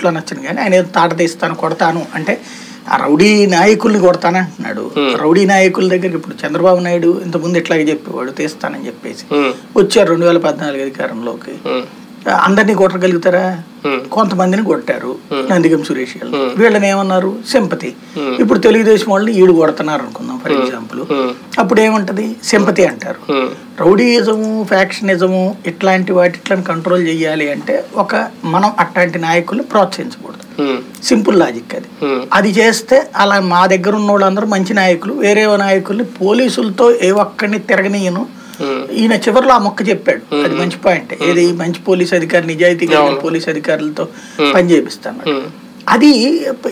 స్క్రిప్ట్లో నచ్చను కానీ ఆయన తాట తీస్తాను కొడతాను. అంటే ఆ రౌడీ నాయకుల్ని కొడతాను అంటున్నాడు రౌడీ నాయకుల దగ్గరికి ఇప్పుడు చంద్రబాబు నాయుడు ఇంతకుముందు ఇట్లాగే చెప్పేవాడు తీస్తానని చెప్పేసి వచ్చారు రెండు వేల పద్నాలుగు అధికారంలోకి. అందరినీ కొట్టగలుగుతారా. కొంతమందిని కొట్టారు. నందిగం సురేష్ గారు. వీళ్ళని ఏమన్నారు? సింపతి. ఇప్పుడు తెలుగుదేశం వాళ్ళని ఈడు కొడుతున్నారు అనుకుందాం ఫర్ ఎగ్జాంపుల్. అప్పుడు ఏముంటది? సింపతి అంటారు. రౌడీయిజము ఫ్యాక్షనిజము ఇట్లాంటి వాటిట్లను కంట్రోల్ చేయాలి అంటే ఒక మనం అట్లాంటి నాయకుల్ని ప్రోత్సహించకూడదు. సింపుల్ లాజిక్ అది. అది చేస్తే అలా మా దగ్గర ఉన్న వాళ్ళందరూ మంచి నాయకులు వేరే నాయకుల్ని పోలీసులతో ఏ ఒక్కడిని తిరగనీయను. ఈయన చివరిలో ఆ మొక్క చెప్పాడు. అది మంచి పాయింట్. ఏది మంచి పోలీస్ అధికారి నిజాయితీ కలిగిన పోలీస్ అధికారులతో పని చేపిస్తాను. అది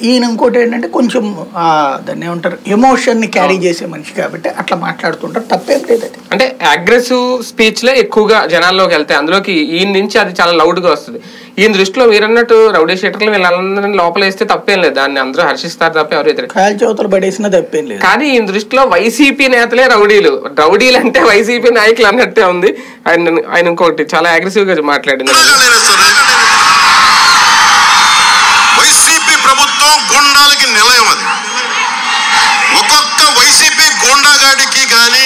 ఈయన ఇంకోటి ఏంటంటే కొంచెం ఆ, దాన్ని ఏమంటారు ఎమోషన్ని క్యారీ చేసే మనిషి కాబట్టి అట్లా మాట్లాడుతుంటారు తప్పేం లేదు అది. అంటే అగ్రెసివ్ స్పీచ్ లే ఎక్కువగా జనాల్లోకి వెళ్తాయి. అందులోకి ఈయన నుంచి అది చాలా లౌడ్గా వస్తుంది. ఈయన దృష్టిలో మీరు అన్నట్టు రౌడీ షీటర్లు వీళ్ళందరినీ లోపల వేస్తే తప్పేం లేదు. దాన్ని అందరూ హర్షిస్తారు తప్ప ఎవరు వ్యతిరేక కాయల చౌతలు పడేసినా తప్పేం లేదు. కానీ ఈయన దృష్టిలో వైసీపీ నేతలే రౌడీలు. రౌడీలు అంటే వైసీపీ నాయకులు అన్నట్టే ఉంది. ఆయన ఆయన ఇంకోటి చాలా అగ్రెసివ్గా మాట్లాడింది. గుండాలకి నిలయం అది. ఒక్కొక్క వైసీపీ గోండాగాడికి కానీ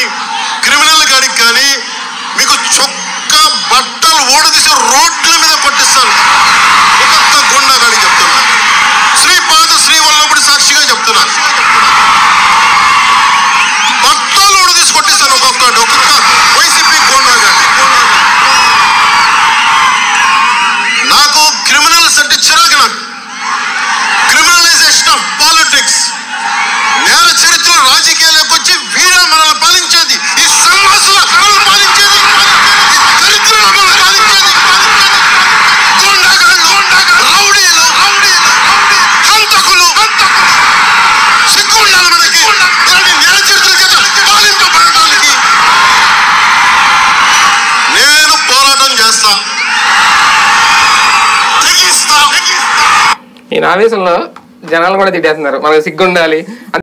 క్రిమినల్ గాడికి కానీ మీకు చొక్క బట్టలు ఓడదీసి రోడ్డు ఈ తెగిస్తా ఆవేశంలో జనాలు కూడా తిట్టేస్తున్నారు. మనకు సిగ్గుండాలి.